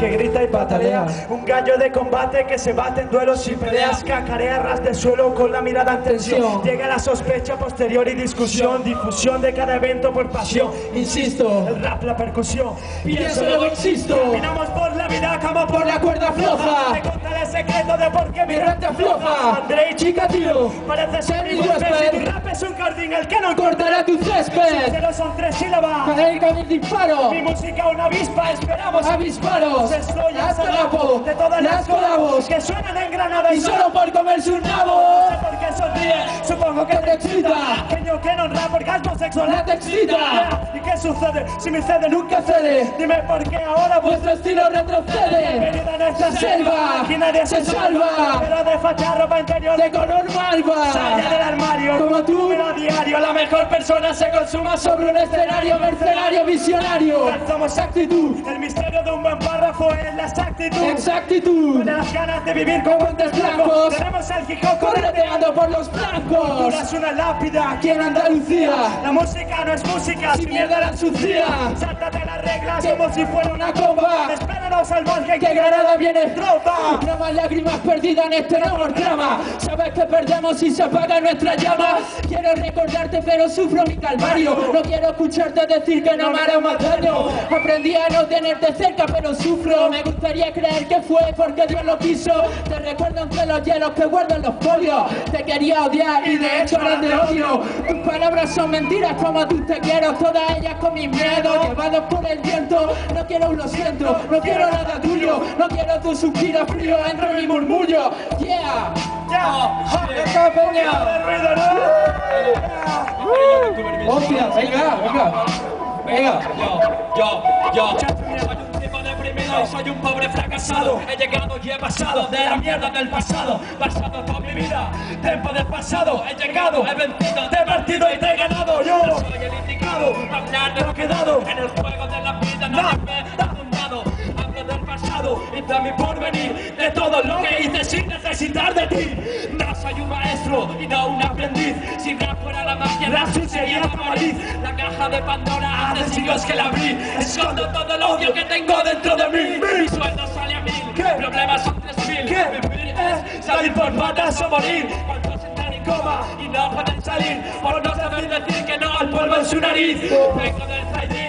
que grita y patalea. Un gallo de combate que se bate en duelos y peleas. Cacarea ras del suelo con la mirada en tensión. Llega la sospecha posterior y discusión. Difusión de cada evento por pasión. Insisto, El rap, la percusión. pienso luego existo. Caminamos por la vida como por la cuerda floja. Te contaré el secreto de por qué mi rap te afloja. André Chica, tío, Parece ser mi. Mi rap jardín el que no cortará tu césped. Pero son tres sílabas. El con el disparo. Mi música una avispa, esperamos Avisparos. Estoy Las hasta colabos. de todas las Las colabos. que suenan en Granada Y solo por comerse un nabo. por qué sonríe, supongo que Que te excita. Que yo que no rap orgasmo sexual La te excita. ¿Y qué sucede si mi CD nunca cede? Dime por qué ahora Vuestro estilo retrocede. Bienvenida a nuestra Selva. Aquí nadie Se salva. Pero de facha ropa interior De color malva. Sale del armario Como tú. Pero diario la mejor persona se consuma Sobre un escenario mercenario visionario. Somos Actitud. El misterio de un buen párrafo es la exactitud Exactitud. de las ganas de vivir Con guantes blancos. Tenemos el hip hop Correteando por los blancos. es una lápida Aquí en Andalucía. La música no es música Si mierda la ensucia. Sáltate las reglas como si fuera una Una comba. Espéranos al Que Granada viene tropa No más lágrimas perdidas en este nuevo drama Sabes que perdemos si se apaga nuestra llama. Quiero recordarte pero sufro mi calvario. No quiero escucharte decir que no me hará más daño. Aprendí a no tenerte cerca pero sufro. Me gustaría creer que fue porque Dios lo quiso. Te recuerdo entre los hielos que guardan los folios. Te quería odiar y de hecho eran de odio. Tus palabras son mentiras como tú te quiero Todas ellas con mis miedos llevados por el viento. No quiero un lo siento, no quiero nada tuyo. No quiero tu suspiro frío entre mi murmullo. Yeah. Ya. ¡Venga, peña! de ruido no ¡Hostia, venga, venga! Venga, Yo, yo, yo. Soy un tipo deprimido y soy un pobre fracasado. He llegado y he pasado de la mierda del pasado. Pasado toda mi vida, tiempo del pasado. He llegado, he vencido, te he partido y te he ganado. Yo soy el indicado, hablar de lo que he dado. En el juego de la vida nadie me de mi porvenir De todo lo que hice sin necesitar de ti. No soy un maestro y no un aprendiz. Si rap fuera la magia, la sucia y matiz La caja de Pandora hace siglos que la abrí. Escondo todo el odio que tengo dentro de mí. Mi sueldo sale a mil, problemas son tres mil. Vivir es salir por patas o morir. Cuantos entran en coma y no pueden salir Por no saber decir que no al polvo en su nariz. Vengo del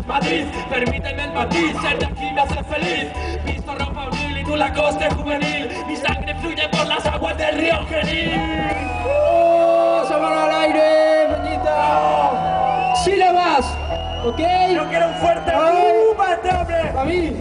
es Madrid Permíteme el matiz, ser de aquí me hace feliz Visto ropa unil y tú la coste juvenil Mi sangre fluye por las aguas del río Genil ¡Oh! ¡Se van al aire, peñita! ¡Sílabas! ¿Ok? Yo quiero un fuerte. ¡Uh, para mí!